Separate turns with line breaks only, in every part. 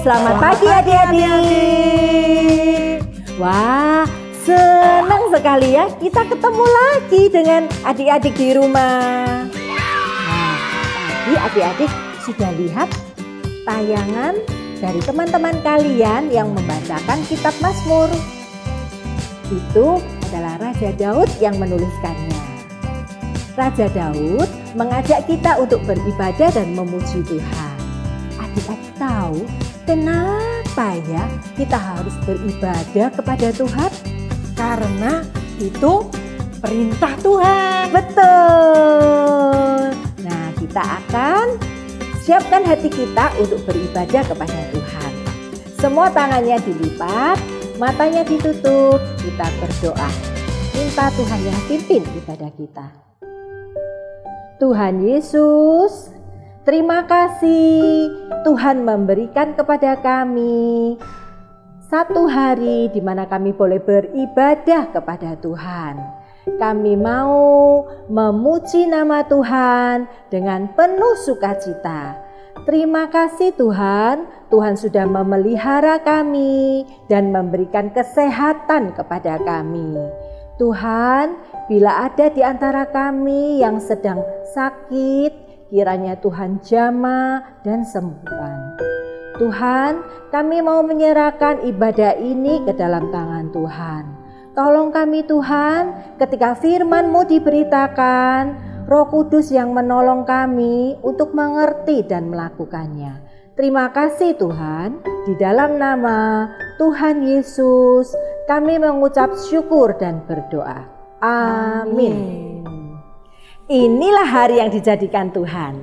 Shalom, selamat pagi adik-adik. Wah, senang sekali ya kita ketemu lagi dengan adik-adik di rumah. Nah, tadi adik-adik sudah lihat tayangan dari teman-teman kalian yang membacakan kitab Mazmur. Itu adalah Raja Daud yang menuliskannya. Raja Daud mengajak kita untuk beribadah dan memuji Tuhan. Adik-adik tahu kenapa ya kita harus beribadah kepada Tuhan? Karena itu perintah Tuhan. Betul. Nah, kita akan siapkan hati kita untuk beribadah kepada Tuhan. Semua tangannya dilipat, matanya ditutup, kita berdoa. Minta Tuhan yang pimpin ibadah kita. Tuhan Yesus, terima kasih Tuhan memberikan kepada kami satu hari di mana kami boleh beribadah kepada Tuhan. Kami mau memuji nama Tuhan dengan penuh sukacita. Terima kasih Tuhan, Tuhan sudah memelihara kami dan memberikan kesehatan kepada kami. Tuhan, bila ada di antara kami yang sedang sakit, kiranya Tuhan jamah dan sembuhkan. Tuhan, kami mau menyerahkan ibadah ini ke dalam tangan Tuhan. Tolong kami Tuhan, ketika firman-Mu diberitakan, Roh Kudus yang menolong kami untuk mengerti dan melakukannya. Terima kasih Tuhan, di dalam nama Tuhan Yesus kami mengucap syukur dan berdoa. Amin. Inilah hari yang dijadikan Tuhan.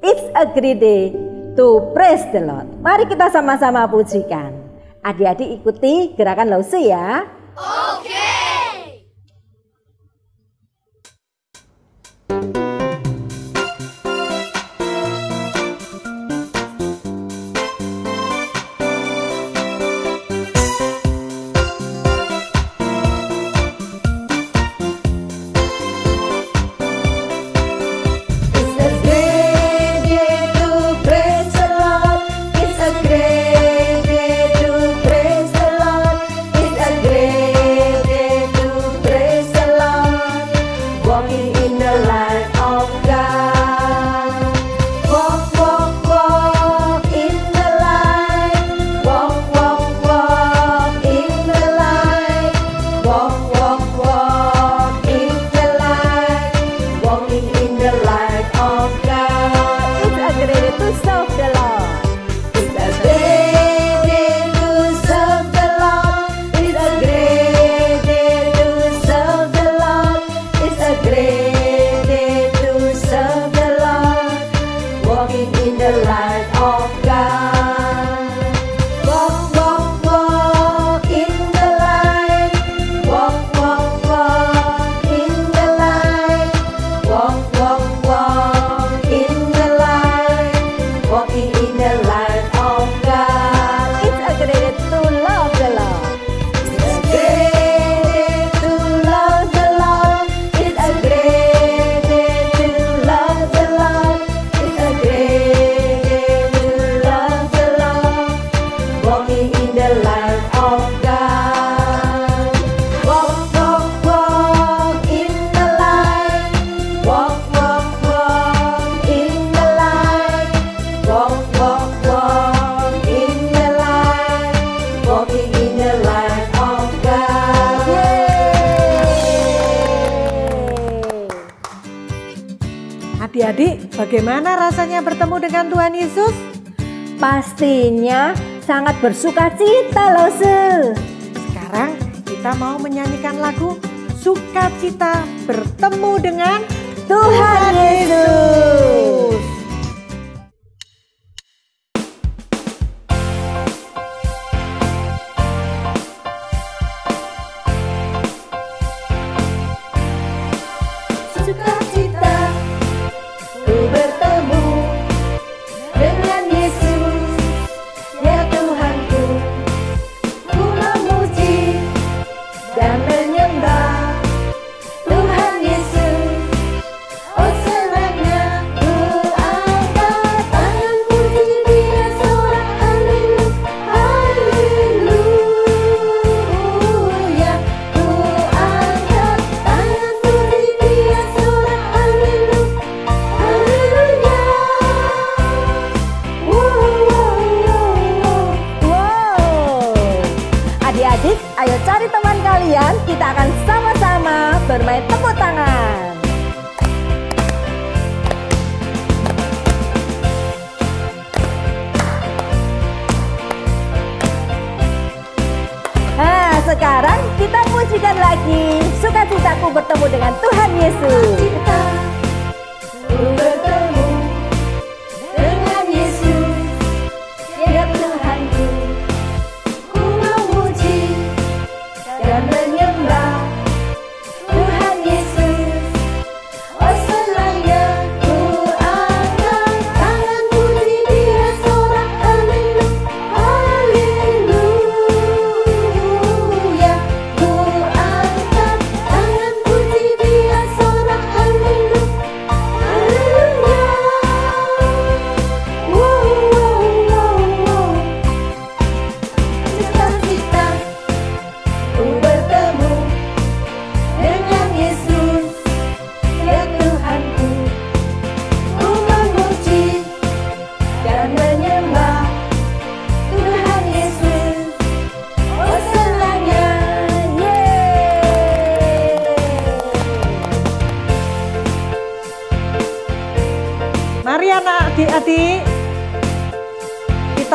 It's a great day to praise the Lord. Mari kita sama-sama pujikan. Adik-adik ikuti gerakan lausi ya. It's
bagaimana rasanya bertemu dengan Tuhan Yesus?
Pastinya sangat bersuka cita loh se.
Sekarang kita mau menyanyikan lagu Sukacita bertemu dengan
Tuhan Yesus. Sukacita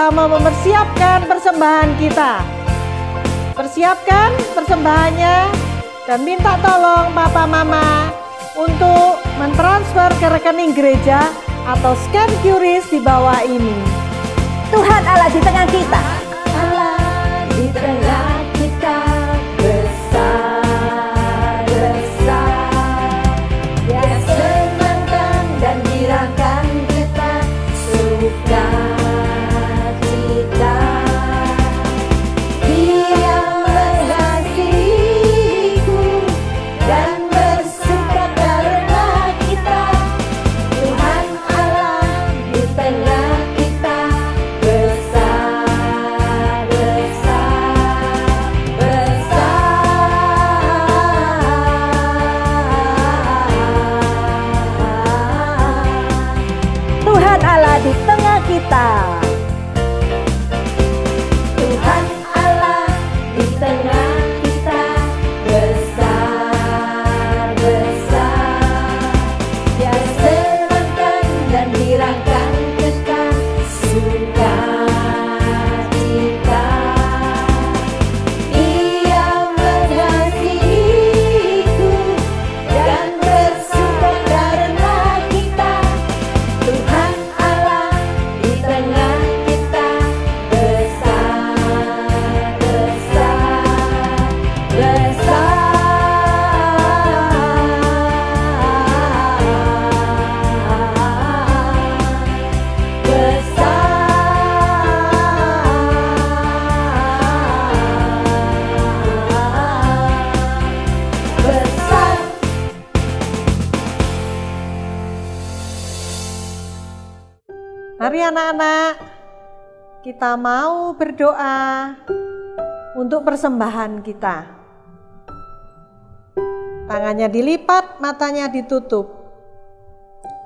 mau mempersiapkan persembahan kita. Persiapkan persembahannya dan minta tolong papa mama untuk mentransfer ke rekening gereja atau scan QRIS di bawah ini.
Tuhan Allah di tengah kita. Kita
mau berdoa untuk persembahan kita. Tangannya dilipat, matanya ditutup.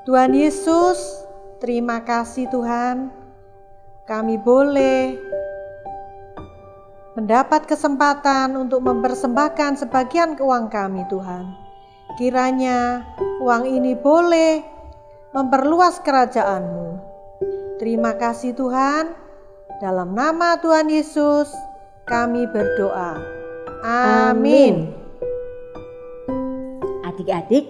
Tuhan Yesus, terima kasih Tuhan. Kami boleh mendapat kesempatan untuk mempersembahkan sebagian uang kami Tuhan. Kiranya uang ini boleh memperluas kerajaan-Mu. Terima kasih Tuhan. Dalam nama Tuhan Yesus, kami berdoa. Amin.
Adik-adik,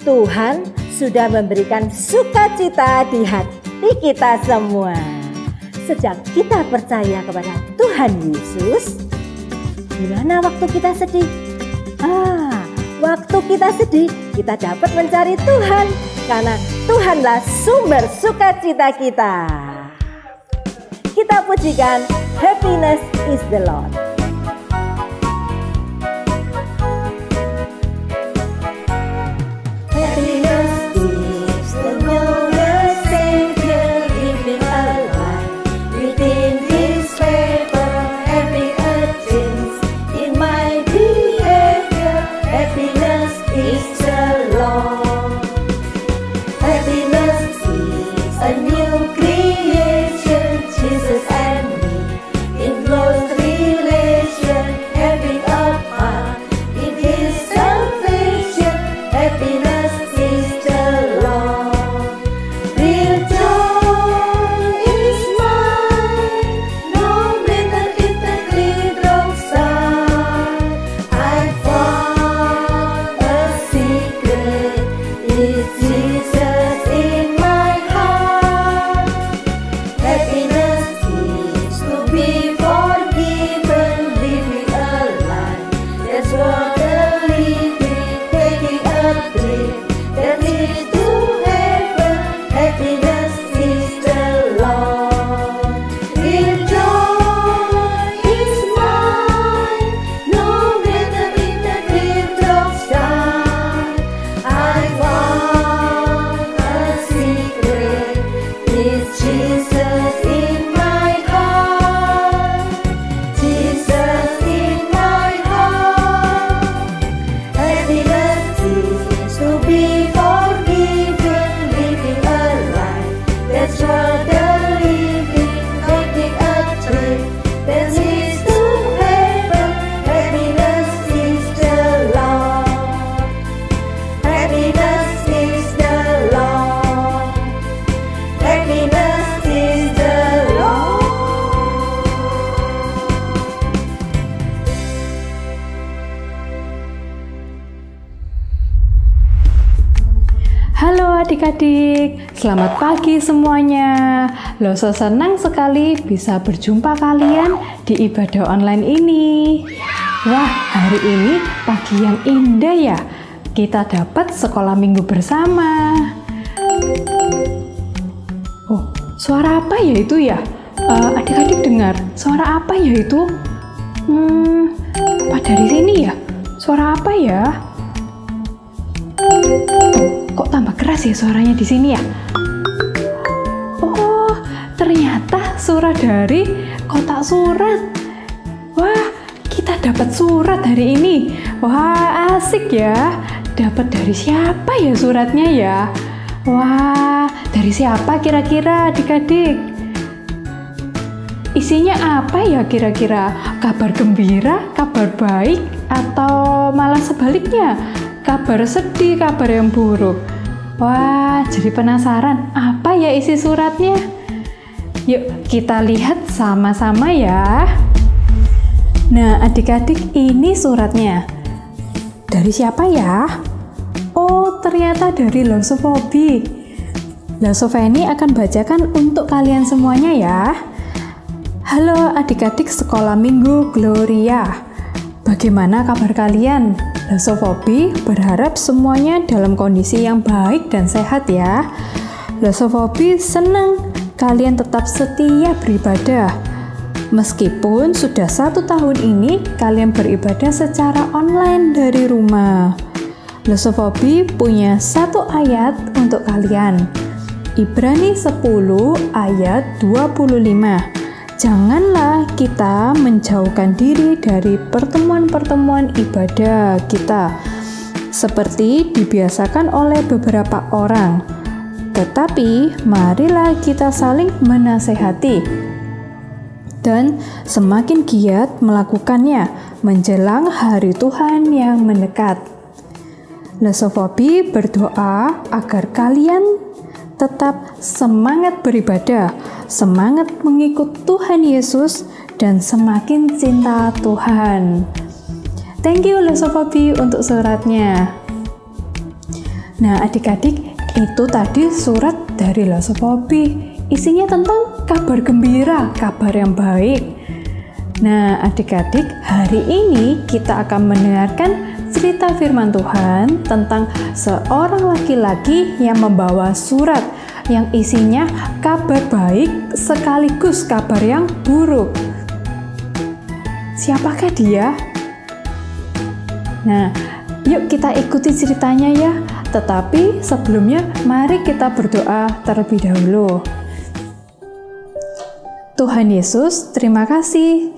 Tuhan sudah memberikan sukacita di hati kita semua. Sejak kita percaya kepada Tuhan Yesus, di mana waktu kita sedih? Ah, waktu kita sedih, kita dapat mencari Tuhan karena Tuhanlah sumber sukacita kita. Kita pujikan Happiness is the Lord.
Adik-adik, selamat pagi semuanya. Loh, so senang sekali bisa berjumpa kalian di ibadah online ini. Wah, hari ini pagi yang indah ya. Kita dapat sekolah minggu bersama. Oh, suara apa ya itu ya? Eh, adik-adik dengar, suara apa ya itu? Hmm, apa dari sini ya? Suara apa ya? Kok tambah keras ya suaranya di sini ya? Oh, ternyata surat dari kotak surat. Wah, kita dapat surat hari ini. Wah, asik ya. Dapat dari siapa ya suratnya ya? Wah, dari siapa kira-kira adik-adik? Isinya apa ya kira-kira? Kabar gembira, kabar baik, atau malah sebaliknya? Kabar sedih, kabar yang buruk. Wah, jadi penasaran apa ya isi suratnya? Yuk, kita lihat sama-sama ya. Nah, adik-adik, ini suratnya. Dari siapa ya? Oh, ternyata dari Losofobi. Losofeni akan bacakan untuk kalian semuanya ya. Halo adik-adik sekolah minggu Gloria. Bagaimana kabar kalian? Losofobi berharap semuanya dalam kondisi yang baik dan sehat ya. Losofobi senang kalian tetap setia beribadah. Meskipun sudah satu tahun ini kalian beribadah secara online dari rumah. Losofobi punya satu ayat untuk kalian. Ibrani 10 ayat 25. Janganlah kita menjauhkan diri dari pertemuan-pertemuan ibadah kita seperti dibiasakan oleh beberapa orang. Tetapi marilah kita saling menasehati dan semakin giat melakukannya menjelang hari Tuhan yang mendekat. Lesofobi berdoa agar kalian tetap semangat beribadah, semangat mengikut Tuhan Yesus, dan semakin cinta Tuhan. Thank you Lesofobi untuk suratnya. Nah, adik-adik, itu tadi surat dari Lesofobi. Isinya tentang kabar gembira, kabar yang baik. Nah, adik-adik, hari ini kita akan mendengarkan cerita firman Tuhan tentang seorang laki-laki yang membawa surat yang isinya kabar baik sekaligus kabar yang buruk. Siapakah dia? Nah, yuk kita ikuti ceritanya ya. Tetapi sebelumnya, mari kita berdoa terlebih dahulu. Tuhan Yesus, terima kasih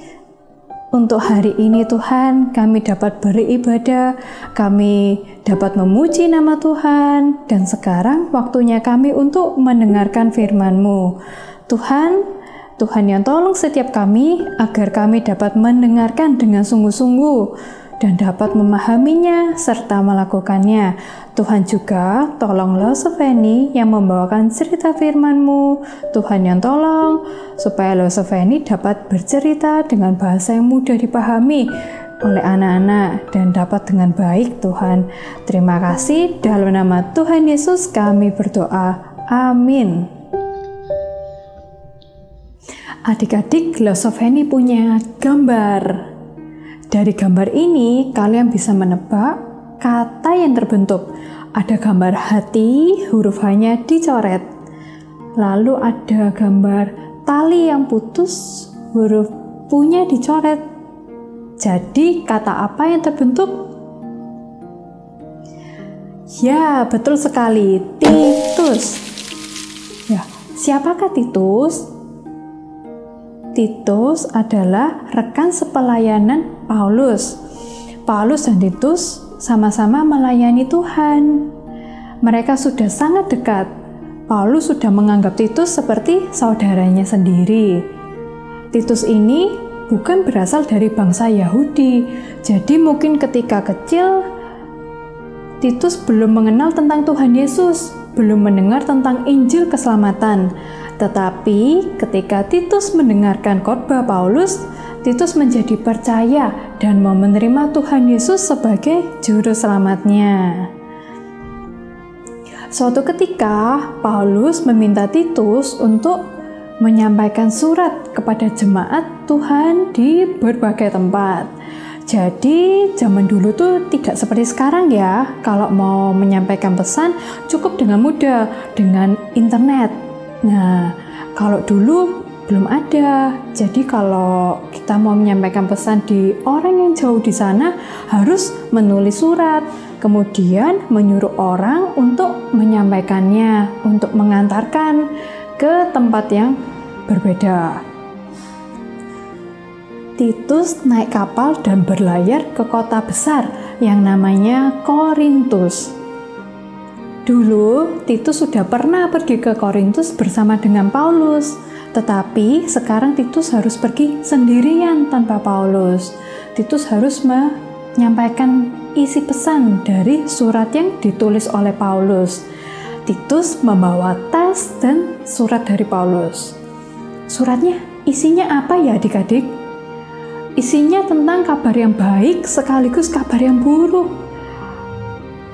untuk hari ini Tuhan, kami dapat beribadah, kami dapat memuji nama Tuhan, dan sekarang waktunya kami untuk mendengarkan firman-Mu. Tuhan, Tuhan yang tolong setiap kami agar kami dapat mendengarkan dengan sungguh-sungguh dan dapat memahaminya serta melakukannya. Tuhan juga tolonglah Sofeni yang membawakan cerita firman-Mu. Tuhan yang tolong supaya Sofeni dapat bercerita dengan bahasa yang mudah dipahami oleh anak-anak dan dapat dengan baik Tuhan. Terima kasih dalam nama Tuhan Yesus kami berdoa. Amin. Adik-adik, Losofeni punya gambar dari gambar ini, kalian bisa menebak kata yang terbentuk. Ada gambar hati, huruf hanya dicoret. Lalu ada gambar tali yang putus, huruf punya dicoret. Jadi, kata apa yang terbentuk? Ya, betul sekali. Titus. Ya, siapakah Titus? Titus adalah rekan sepelayanan Paulus. Paulus dan Titus sama-sama melayani Tuhan. Mereka sudah sangat dekat. Paulus sudah menganggap Titus seperti saudaranya sendiri. Titus ini bukan berasal dari bangsa Yahudi, jadi mungkin ketika kecil Titus belum mengenal tentang Tuhan Yesus, belum mendengar tentang Injil keselamatan. Tetapi ketika Titus mendengarkan khotbah Paulus, Titus menjadi percaya dan mau menerima Tuhan Yesus sebagai juru selamatnya. Suatu ketika, Paulus meminta Titus untuk menyampaikan surat kepada jemaat Tuhan di berbagai tempat. Jadi, zaman dulu tuh tidak seperti sekarang ya. Kalau mau menyampaikan pesan, cukup dengan mudah dengan internet Nah, kalau dulu belum ada. Jadi kalau kita mau menyampaikan pesan di orang yang jauh di sana harus menulis surat, kemudian menyuruh orang untuk menyampaikannya, untuk mengantarkan ke tempat yang berbeda. Titus naik kapal dan berlayar ke kota besar yang namanya Korintus. Dulu, Titus sudah pernah pergi ke Korintus bersama dengan Paulus, tetapi sekarang Titus harus pergi sendirian tanpa Paulus. Titus harus menyampaikan isi pesan dari surat yang ditulis oleh Paulus. Titus membawa tas dan surat dari Paulus. Suratnya isinya apa ya adik-adik? Isinya tentang kabar yang baik sekaligus kabar yang buruk.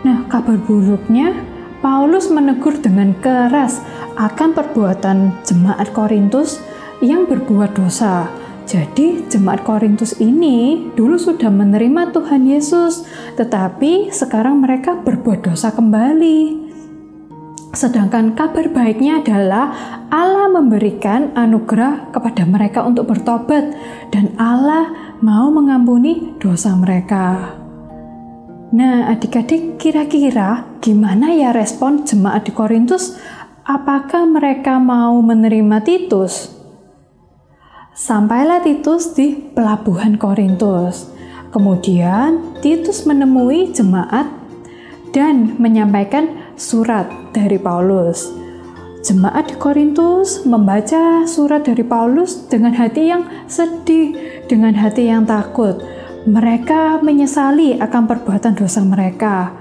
Nah, kabar buruknya Paulus menegur dengan keras akan perbuatan jemaat Korintus yang berbuat dosa. Jadi, jemaat Korintus ini dulu sudah menerima Tuhan Yesus, tetapi sekarang mereka berbuat dosa kembali. Sedangkan kabar baiknya adalah Allah memberikan anugerah kepada mereka untuk bertobat, dan Allah mau mengampuni dosa mereka. Nah, adik-adik, kira-kira gimana ya respon jemaat di Korintus? Apakah mereka mau menerima Titus? Sampailah Titus di pelabuhan Korintus. Kemudian Titus menemui jemaat dan menyampaikan surat dari Paulus. Jemaat di Korintus membaca surat dari Paulus dengan hati yang sedih, dengan hati yang takut mereka menyesali akan perbuatan dosa mereka.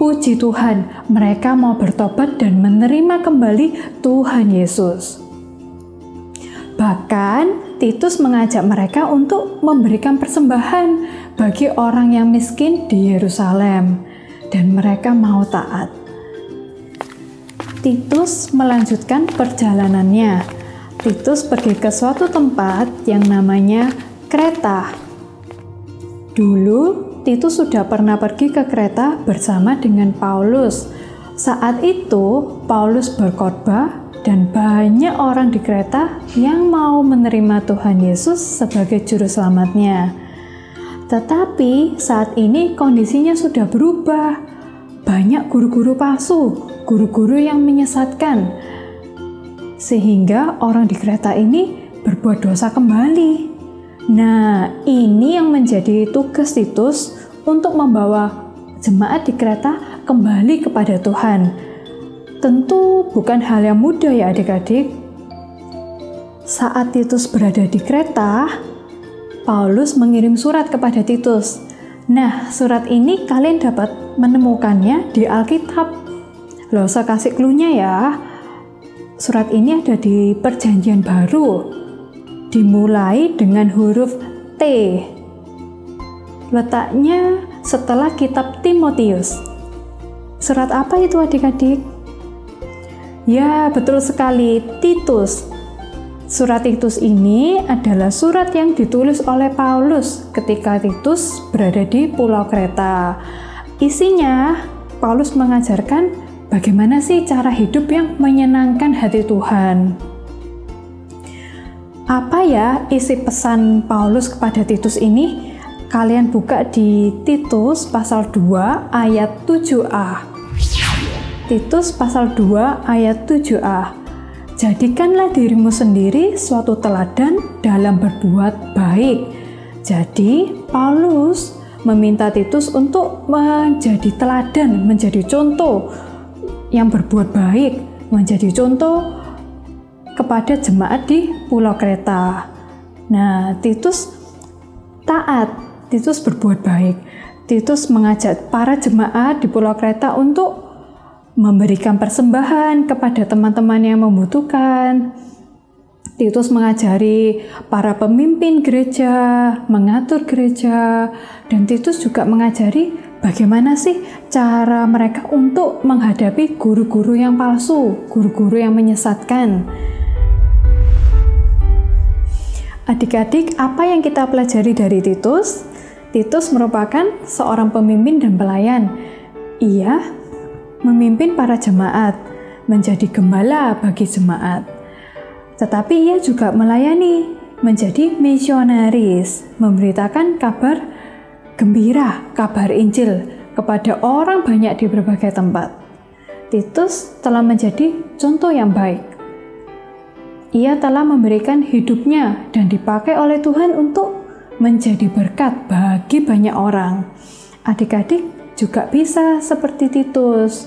puji Tuhan, mereka mau bertobat dan menerima kembali Tuhan Yesus. Bahkan Titus mengajak mereka untuk memberikan persembahan bagi orang yang miskin di Yerusalem, dan mereka mau taat. Titus melanjutkan perjalanannya. Titus pergi ke suatu tempat yang namanya Kreta. Dulu, Titus sudah pernah pergi ke Kreta bersama dengan Paulus. Saat itu, Paulus berkhotbah dan banyak orang di Kreta yang mau menerima Tuhan Yesus sebagai juru selamatnya. Tetapi saat ini kondisinya sudah berubah. Banyak guru-guru palsu, guru-guru yang menyesatkan. Sehingga orang di Kreta ini berbuat dosa kembali. Nah, ini yang menjadi tugas Titus untuk membawa jemaat di Kreta kembali kepada Tuhan Tentu bukan hal yang mudah ya adik-adik. Saat Titus berada di kereta, Paulus mengirim surat kepada Titus. Nah, surat ini kalian dapat menemukannya di Alkitab. Loh, saya kasih clue ya. Surat ini ada di Perjanjian Baru. Dimulai dengan huruf T. Letaknya setelah kitab Timotius. Surat apa itu adik-adik? Ya, betul sekali, Titus. Surat Titus ini adalah surat yang ditulis oleh Paulus ketika Titus berada di Pulau Kreta. Isinya, Paulus mengajarkan bagaimana sih cara hidup yang menyenangkan hati Tuhan. Apa ya isi pesan Paulus kepada Titus ini? Kalian buka di Titus pasal 2 ayat 7a. Titus pasal 2 ayat 7a. Jadikanlah dirimu sendiri suatu teladan dalam berbuat baik. Jadi, Paulus meminta Titus untuk menjadi teladan, menjadi contoh yang berbuat baik, menjadi contoh kepada jemaat di Pulau Kreta. Nah, Titus taat, Titus berbuat baik. Titus mengajak para jemaat di Pulau Kreta untuk memberikan persembahan kepada teman-teman yang membutuhkan. Titus mengajari para pemimpin gereja, mengatur gereja, dan Titus juga mengajari bagaimana sih cara mereka untuk menghadapi guru-guru yang palsu, guru-guru yang menyesatkan. Adik-adik, apa yang kita pelajari dari Titus? Titus merupakan seorang pemimpin dan pelayan. Ia memimpin para jemaat, menjadi gembala bagi jemaat. Tetapi ia juga melayani, menjadi misionaris, memberitakan kabar gembira, kabar Injil kepada orang banyak di berbagai tempat. Titus telah menjadi contoh yang baik. Ia telah memberikan hidupnya dan dipakai oleh Tuhan untuk menjadi berkat bagi banyak orang. Adik-adik, juga bisa seperti Titus.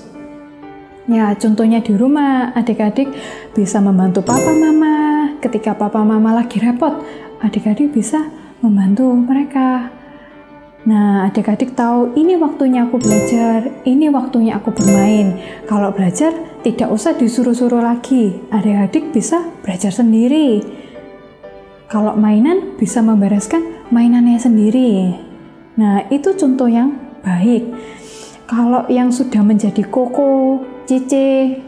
Ya, contohnya di rumah, adik-adik bisa membantu papa mama. Ketika papa mama lagi repot, adik-adik bisa membantu mereka. Nah, adik-adik tahu ini waktunya aku belajar, ini waktunya aku bermain. Kalau belajar, tidak usah disuruh-suruh lagi. Adik-adik bisa belajar sendiri. Kalau mainan, bisa membereskan mainannya sendiri. Nah, itu contoh yang baik. Kalau yang sudah menjadi koko, cice,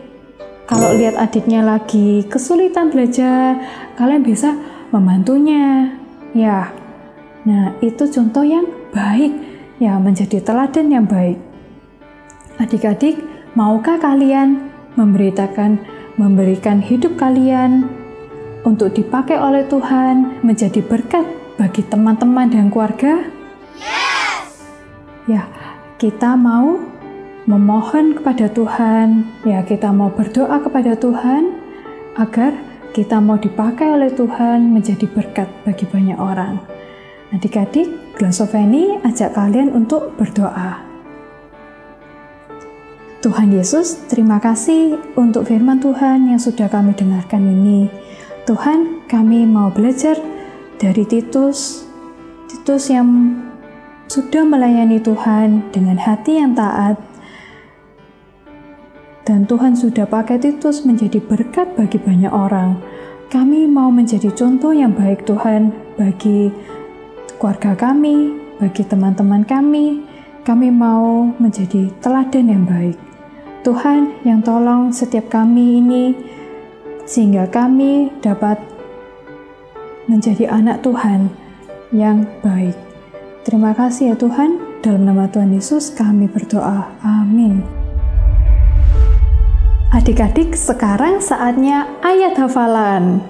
kalau lihat adiknya lagi kesulitan belajar, kalian bisa membantunya. Ya, nah itu contoh yang baik, ya menjadi teladan yang baik. Adik-adik, maukah kalian memberitakan, memberikan hidup kalian untuk dipakai oleh Tuhan menjadi berkat bagi teman-teman dan keluarga? ya kita mau memohon kepada Tuhan, ya kita mau berdoa kepada Tuhan agar kita mau dipakai oleh Tuhan menjadi berkat bagi banyak orang. Adik-adik, Glasoveni ajak kalian untuk berdoa. Tuhan Yesus, terima kasih untuk firman Tuhan yang sudah kami dengarkan ini. Tuhan, kami mau belajar dari Titus, Titus yang sudah melayani Tuhan dengan hati yang taat, dan Tuhan sudah pakai Titus menjadi berkat bagi banyak orang. Kami mau menjadi contoh yang baik Tuhan bagi keluarga kami, bagi teman-teman kami. Kami mau menjadi teladan yang baik. Tuhan yang tolong setiap kami ini sehingga kami dapat menjadi anak Tuhan yang baik. Terima kasih ya Tuhan, dalam nama Tuhan Yesus kami berdoa. Amin. Adik-adik, sekarang saatnya ayat hafalan.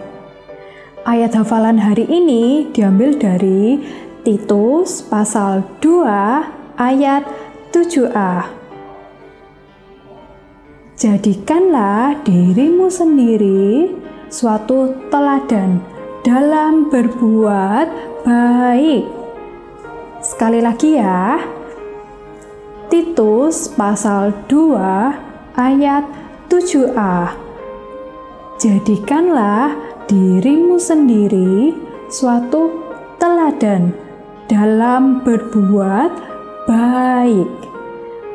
Ayat hafalan hari ini diambil dari Titus pasal 2 ayat 7a. Jadikanlah dirimu sendiri suatu teladan dalam berbuat baik. Sekali lagi ya. Titus pasal 2 ayat 7a. Jadikanlah dirimu sendiri suatu teladan dalam berbuat baik.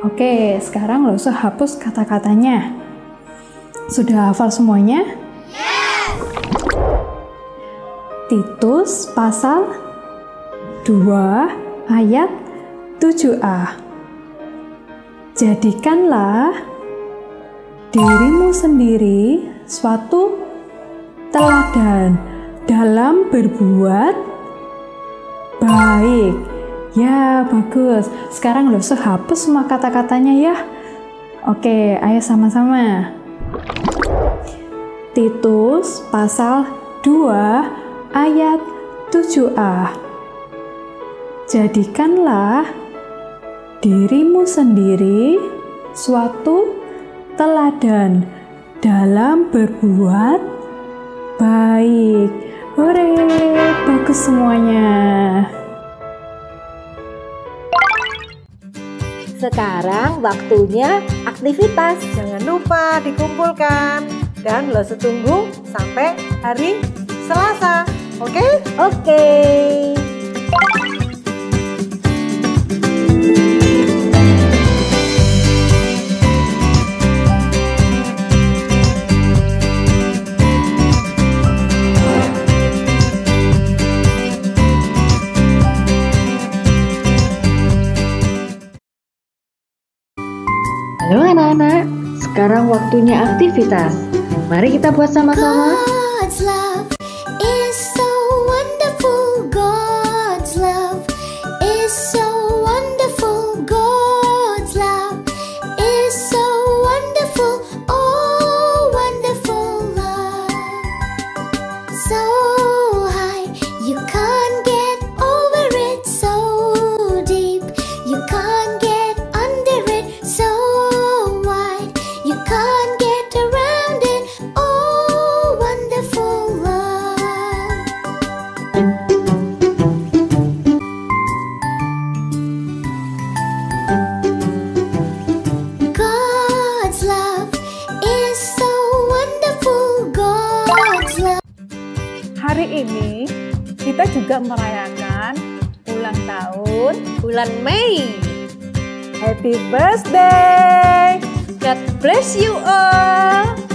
Oke, sekarang lo hapus kata-katanya. Sudah hafal semuanya? Titus pasal 2 ayat 7a. Jadikanlah dirimu sendiri suatu teladan dalam berbuat baik. Ya, bagus. Sekarang lo hapus semua kata-katanya ya. Oke, ayo sama-sama. Titus pasal 2 ayat 7a. Jadikanlah dirimu sendiri suatu teladan dalam berbuat baik. Hore, bagus semuanya.
Sekarang waktunya aktivitas.
Jangan lupa dikumpulkan dan lo setunggu sampai hari Selasa. Oke?
Oke.
Halo sekarang waktunya aktivitas. Mari kita buat sama-sama.
Juga merayakan ulang tahun bulan Mei. Happy birthday! God bless you all!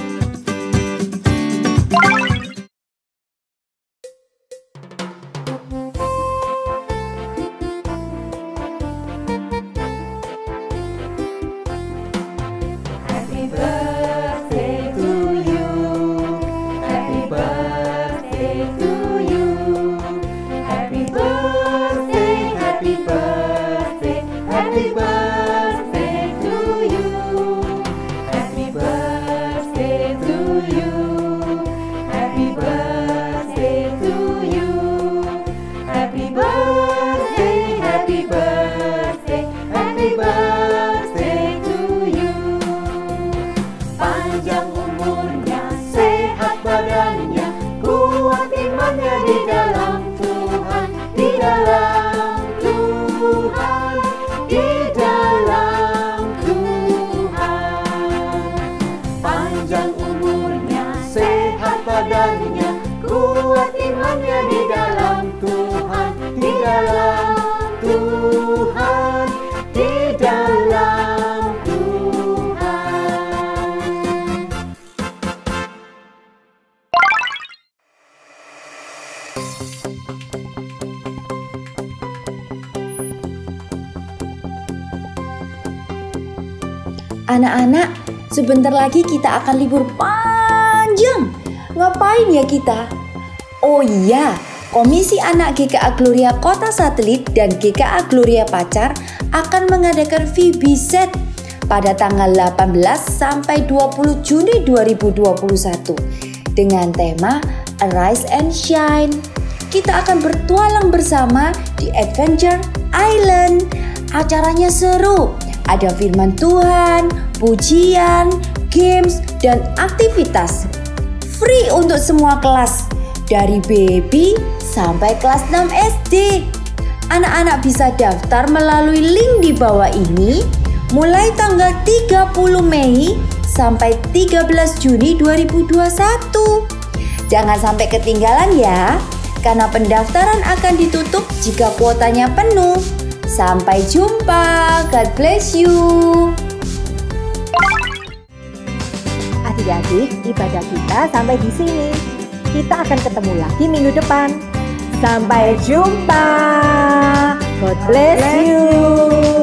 Lagi kita akan libur panjang. Ngapain ya kita? Oh iya, Komisi Anak GKA Gloria Kota Satelit dan GKA Gloria Pacar akan mengadakan VBZ pada tanggal 18 sampai 20 Juni 2021 dengan tema Arise and Shine. Kita akan bertualang bersama di Adventure Island. Acaranya seru, ada firman Tuhan, pujian, games, dan aktivitas. Free untuk semua kelas, dari baby sampai kelas 6 SD. Anak-anak bisa daftar melalui link di bawah ini mulai tanggal 30 Mei sampai 13 Juni 2021. Jangan sampai ketinggalan ya, karena pendaftaran akan ditutup jika kuotanya penuh. Sampai jumpa, God bless you.
Adik-adik, ibadah kita sampai di sini. Kita akan ketemu lagi minggu depan. Sampai jumpa. God bless you.